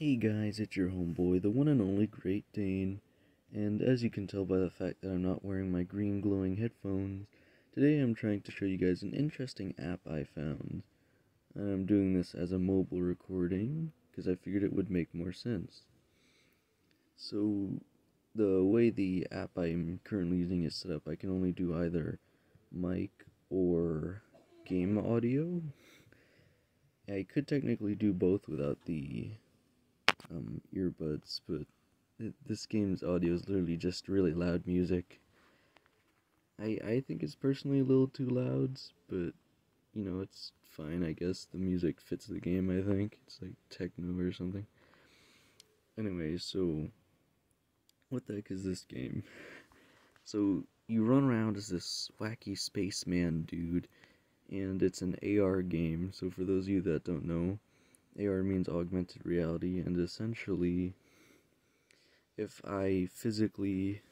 Hey guys, it's your homeboy, the one and only Great Dane, and as you can tell by the fact that I'm not wearing my green glowing headphones, today I'm trying to show you guys an interesting app I found. And I'm doing this as a mobile recording, because I figured it would make more sense. So, the way the app I'm currently using is set up, I can only do either mic or game audio. I could technically do both without the um, earbuds, but this game's audio is literally just really loud music. I I think it's personally a little too loud, but you know it's fine. I guess the music fits the game. I think it's like techno or something. Anyway, so what the heck is this game? So you run around as this wacky spaceman dude, and it's an AR game. So for those of you that don't know, AR means augmented reality, and essentially, if I physically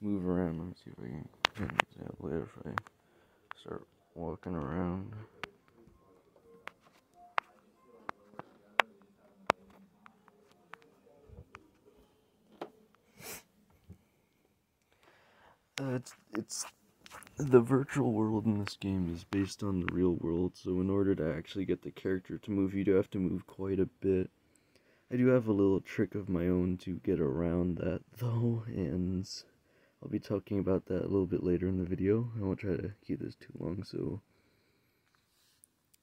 move around, let me see if I can get an example here. If I start walking around. Uh, it's it's the virtual world in this game is based on the real world, so in order to actually get the character to move, you do have to move quite a bit. I do have a little trick of my own to get around that, though, and I'll be talking about that a little bit later in the video. I won't try to keep this too long, so...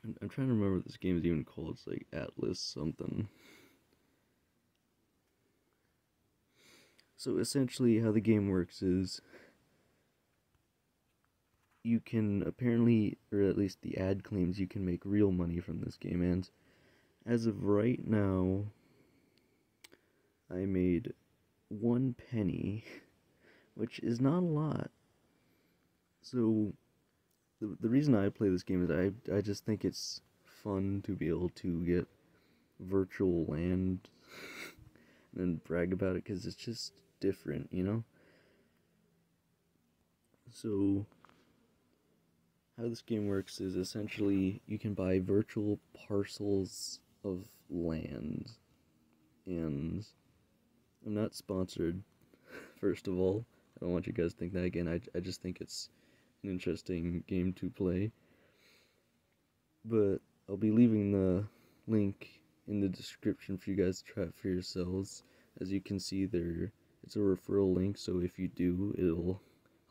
I'm, trying to remember what this game is even called. It's like Atlas something. So essentially, how the game works is you can apparently, or at least the ad claims, you can make real money from this game. And as of right now, I made one penny, which is not a lot. So, the, the reason I play this game is I, I just think it's fun to be able to get virtual land and then brag about it because it's just different, you know? So, how this game works is essentially you can buy virtual parcels of land. And I'm not sponsored, first of all. I don't want you guys to think that again. I, I just think it's an interesting game to play. But I'll be leaving the link in the description for you guys to try it for yourselves. As you can see there, it's a referral link, so if you do, it'll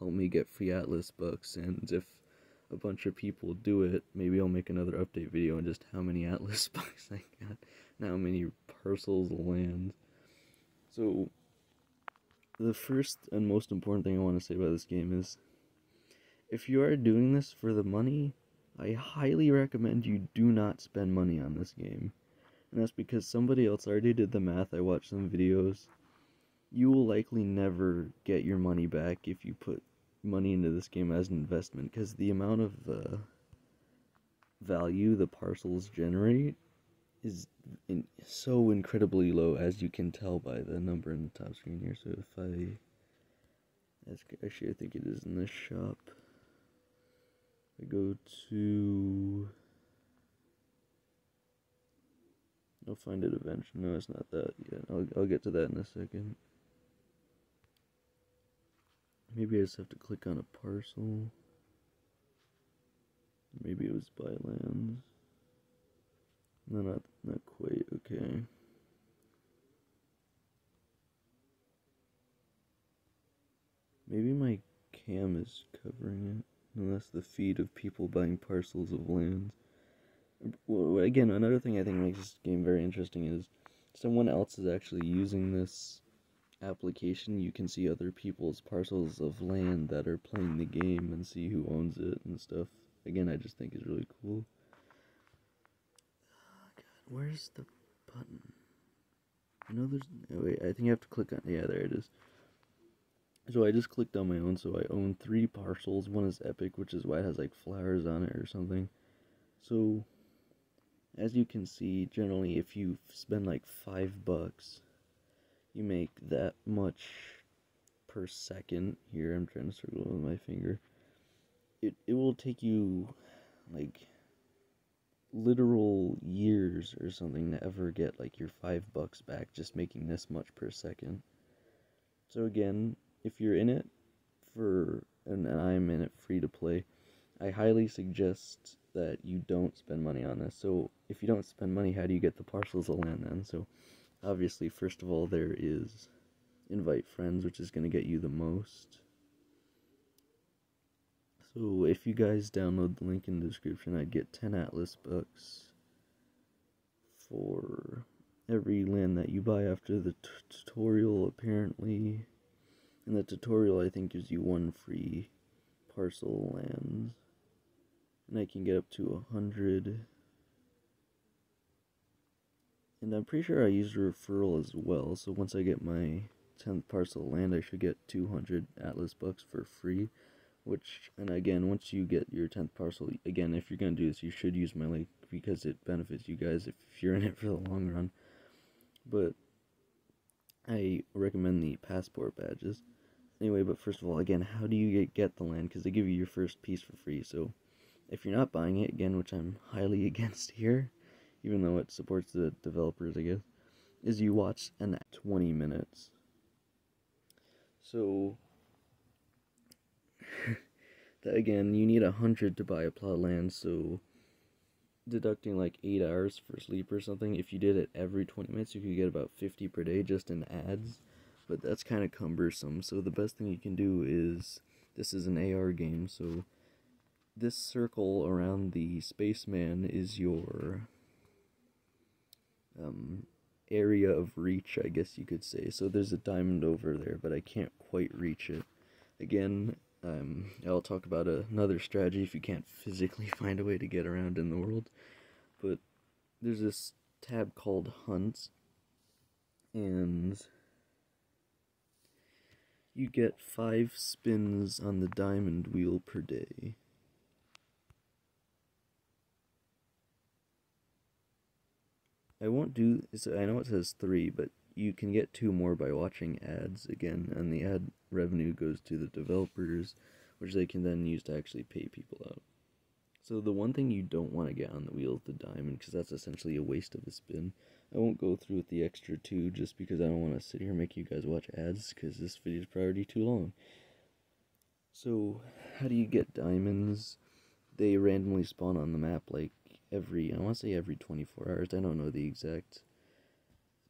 help me get free Atlas bucks. And if a bunch of people do it, maybe I'll make another update video on just how many Atlas bucks I got and how many parcels of land. So, the first and most important thing I want to say about this game is if you are doing this for the money, I highly recommend you do not spend money on this game. And that's because somebody else already did the math. I watched some videos. You will likely never get your money back if you put money into this game as an investment because the amount of uh, value the parcels generate is in, so incredibly low as you can tell by the number in the top screen here. So if I, actually I think it is in this shop. I go to, I'll find it eventually. No, it's not that yet. I'll I'll get to that in a second. Maybe I just have to click on a parcel. Maybe it was buy lands. No, not not quite. Okay. Maybe my cam is covering it. No, that's the feed of people buying parcels of land. Well, again, another thing I think makes this game very interesting is someone else is actually using this application, you can see other people's parcels of land that are playing the game and see who owns it and stuff. Again, I just think is really cool. Oh, God, where's the button? I know there's. Oh, wait, I think I have to click on. Yeah, there it is. So I just clicked on my own. So I own three parcels. One is epic, which is why it has like flowers on it or something. So, as you can see, generally, if you spend like five bucks you make that much per second. Here, I'm trying to circle with my finger. It, it will take you like literal years or something to ever get like your five bucks back just making this much per second. So again, if you're in it for and I'm in it free to play, I highly suggest that you don't spend money on this. So if you don't spend money, how do you get the parcels of land then? So obviously, first of all, there is invite friends, which is going to get you the most. So if you guys download the link in the description, I'd get 10 Atlas bucks for every land that you buy after the tutorial, apparently. And the tutorial, I think, gives you one free parcel land. And I can get up to a hundred. And I'm pretty sure I used a referral as well, so once I get my 10th parcel of land, I should get 200 Atlas bucks for free. Which, and again, once you get your 10th parcel, again, if you're going to do this, you should use my link because it benefits you guys if you're in it for the long run. But I recommend the passport badges. Anyway, but first of all, again, how do you get, get the land? Because they give you your first piece for free. So if you're not buying it, again, which I'm highly against here, even though it supports the developers, I guess, is you watch an 20 minutes. So that again, you need a hundred to buy a plot land, so deducting like eight hours for sleep or something, if you did it every 20 minutes, you could get about 50 per day just in ads. But that's kind of cumbersome, so the best thing you can do is this is an AR game, so this circle around the spaceman is your um, area of reach, I guess you could say. So there's a diamond over there, but I can't quite reach it. Again, um, I'll talk about another strategy if you can't physically find a way to get around in the world. But there's this tab called Hunt, and you get five spins on the diamond wheel per day. I won't do. I know it says three, but you can get two more by watching ads again, and the ad revenue goes to the developers, which they can then use to actually pay people out. So the one thing you don't want to get on the wheel is the diamond, because that's essentially a waste of a spin. I won't go through with the extra two, just because I don't want to sit here and make you guys watch ads, because this video is probably too long. So, how do you get diamonds? They randomly spawn on the map, like, every, I want to say every 24 hours. I don't know the exact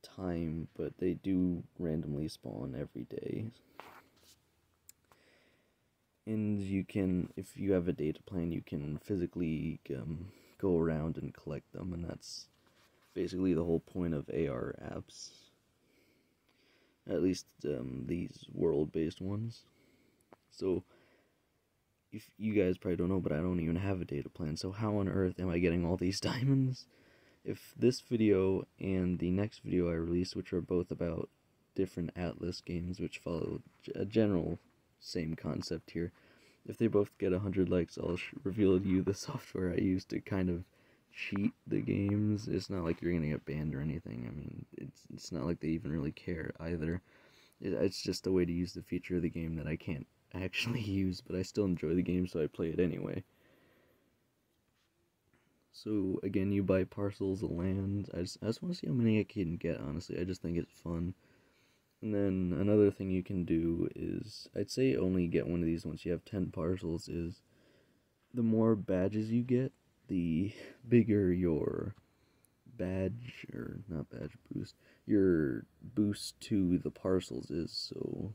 time, but they do randomly spawn every day. And you can, if you have a data plan, you can physically um, go around and collect them, and that's basically the whole point of AR apps. At least um, these world-based ones. So, if you guys probably don't know, but I don't even have a data plan. So how on earth am I getting all these diamonds? if this video and the next video I release, which are both about different Atlas games, which follow a general same concept here, if they both get 100 likes, I'll reveal to you the software I use to kind of cheat the games. It's not like you're going to get banned or anything. I mean, it's, it's not like they even really care either. It, it's just a way to use the feature of the game that I can't actually use, but I still enjoy the game, so I play it anyway. So again, you buy parcels of land. I just, I just want to see how many I can get, honestly. I just think it's fun. And then another thing you can do is, I'd say only get one of these once you have 10 parcels, is the more badges you get, the bigger your badge, or not badge boost, your boost to the parcels is, so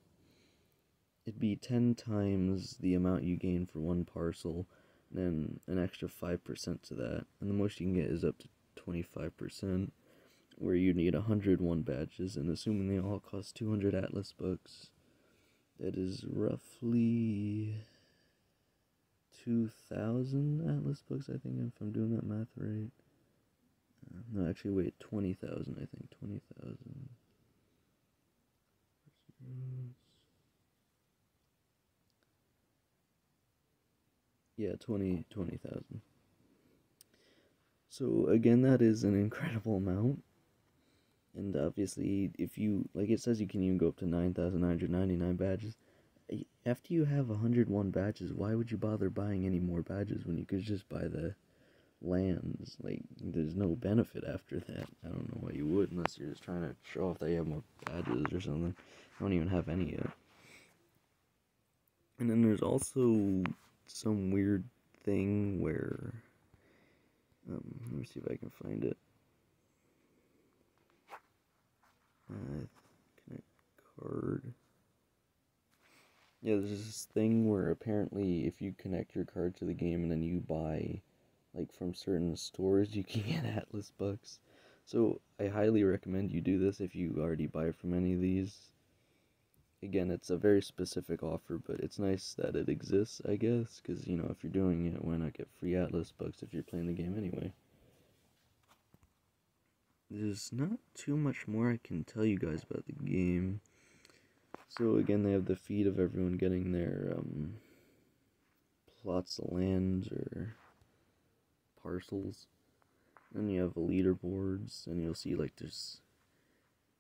it'd be 10 times the amount you gain for one parcel, and then an extra 5% to that. And the most you can get is up to 25%, where you need 101 badges, and assuming they all cost 200 Atlas bucks, that is roughly 2,000 Atlas bucks, I think, if I'm doing that math right. Uh, no, actually, wait, 20,000, I think, 20,000. Yeah, 20 20,000. So again, that is an incredible amount. And obviously, if you like it says you can even go up to 9,999 badges. After you have 101 badges, why would you bother buying any more badges when you could just buy the lands. Like, there's no benefit after that. I don't know why you would, unless you're just trying to show off that you have more badges or something. I don't even have any yet. And then there's also some weird thing where. Um, let me see if I can find it. Uh, connect card. Yeah, there's this thing where apparently if you connect your card to the game and then you buy like from certain stores you can get Atlas Bucks. So I highly recommend you do this if you already buy from any of these. Again, it's a very specific offer, but it's nice that it exists, I guess, because, you know, if you're doing it, why not get free Atlas Bucks if you're playing the game anyway? There's not too much more I can tell you guys about the game. So again, they have the feed of everyone getting their um, plots of land or parcels. Then you have the leaderboards, and you'll see like there's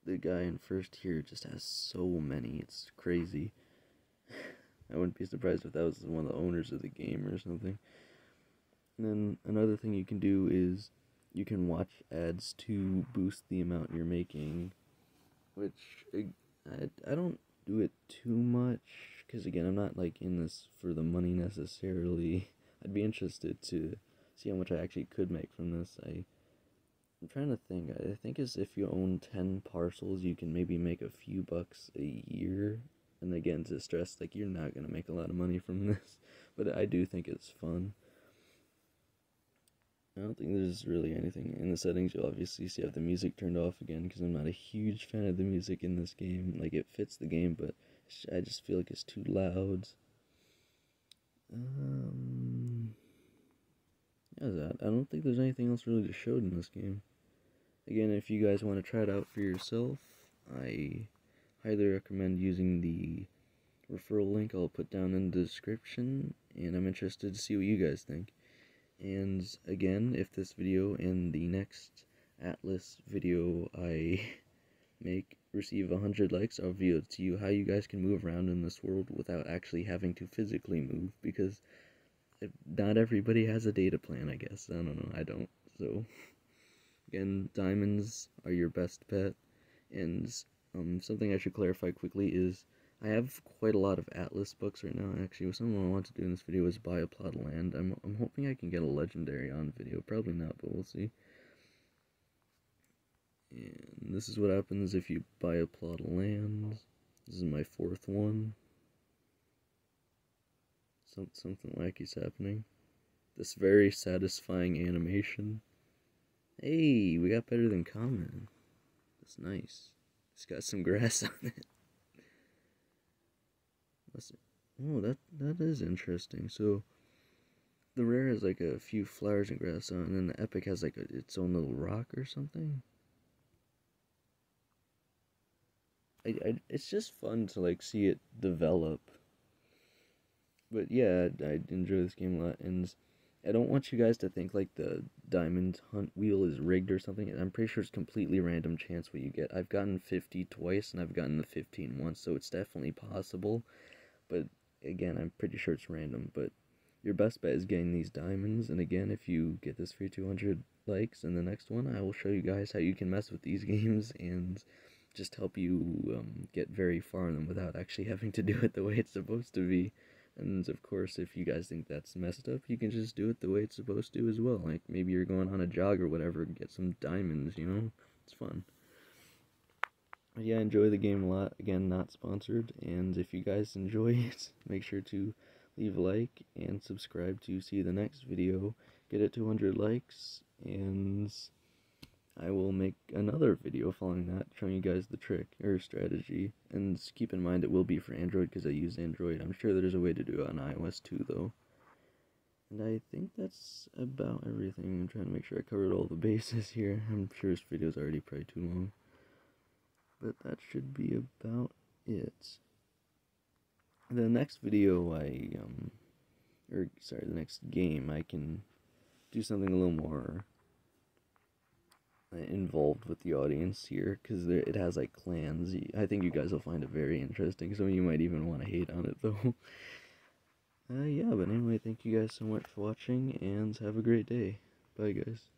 the guy in first here just has so many. It's crazy. I wouldn't be surprised if that was one of the owners of the game or something. And then another thing you can do is you can watch ads to boost the amount you're making, which I, I don't do it too much because again I'm not like in this for the money necessarily. I'd be interested to see how much I actually could make from this. I I'm trying to think. I think as if you own 10 parcels, you can maybe make a few bucks a year. And again, to stress, like, you're not going to make a lot of money from this. But I do think it's fun. I don't think there's really anything in the settings. You'll obviously see have the music turned off again because I'm not a huge fan of the music in this game. Like, it fits the game, but I just feel like it's too loud. Um, yeah, that. I don't think there's anything else really to show in this game. Again, if you guys want to try it out for yourself, I highly recommend using the referral link I'll put down in the description, and I'm interested to see what you guys think. And again, if this video and the next Atlas video I make receive 100 likes, I'll reveal to you how you guys can move around in this world without actually having to physically move, because not everybody has a data plan, I guess. I don't know, I don't, so... Again, diamonds are your best bet, and um, something I should clarify quickly is I have quite a lot of Atlas bucks right now. Actually, something I want to do in this video is buy a plot of land. I'm I'm hoping I can get a legendary on video. Probably not, but we'll see. And this is what happens if you buy a plot of land. This is my fourth one. Some, something is happening. This very satisfying animation. Hey, we got better than common. That's nice. It's got some grass on it. Oh, that that is interesting. So, the rare has like a few flowers and grass on, and then the epic has like a, its own little rock or something. I, I, it's just fun to like see it develop. But yeah, I, enjoy this game a lot, and I don't want you guys to think like the diamond hunt wheel is rigged or something. I'm pretty sure it's completely random chance what you get. I've gotten 50 twice and I've gotten the 15 once, so it's definitely possible. But again, I'm pretty sure it's random. But your best bet is getting these diamonds. And again, if you get this for 200 likes in the next one, I will show you guys how you can mess with these games and just help you um, get very far in them without actually having to do it the way it's supposed to be. And of course, if you guys think that's messed up, you can just do it the way it's supposed to as well. Like maybe you're going on a jog or whatever get some diamonds, you know? It's fun. But yeah, enjoy the game a lot. Again, not sponsored. And if you guys enjoy it, make sure to leave a like and subscribe to see the next video. Get it 200 likes and I will make another video following that, showing you guys the trick or strategy. And keep in mind it will be for Android because I use Android. I'm sure there's a way to do it on iOS too, though. And I think that's about everything. I'm trying to make sure I covered all the bases here. I'm sure this video's already probably too long. But that should be about it. The next video I, um, or sorry, the next game I can do something a little more involved with the audience here because it has like clans. I think you guys will find it very interesting. Some of you might even want to hate on it though. Uh, yeah, but anyway, thank you guys so much for watching and have a great day. Bye, guys.